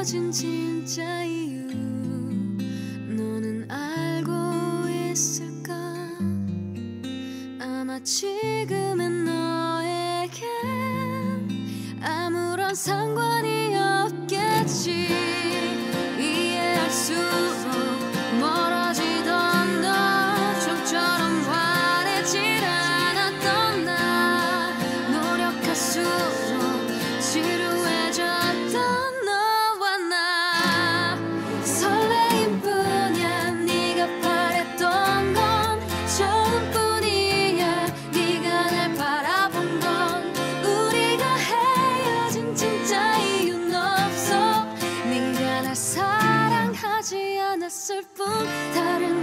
헤어진 진짜 이유 너는 알고 있을까? 아마 지금은 너에겐 아무런 상관이 없겠지. 이해할수록 멀어지던 너 좀처럼 화내질 않았던 나 노력할수록 지루 않았을 뿐 다른